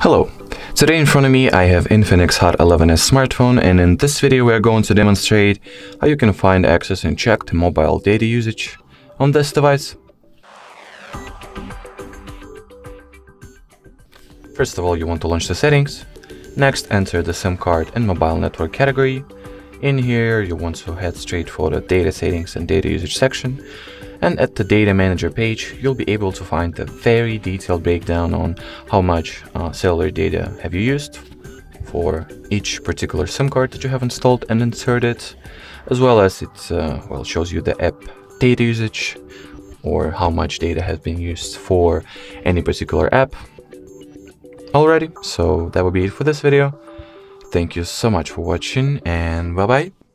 Hello, today in front of me I have Infinix Hot 11s smartphone and in this video we are going to demonstrate how you can find access and check mobile data usage on this device. First of all you want to launch the settings, next enter the SIM card and mobile network category. In here you want to head straight for the data settings and data usage section and at the data manager page you'll be able to find a very detailed breakdown on how much uh, cellular data have you used for each particular SIM card that you have installed and inserted as well as it uh, well shows you the app data usage or how much data has been used for any particular app. Already so that would be it for this video. Thank you so much for watching and bye bye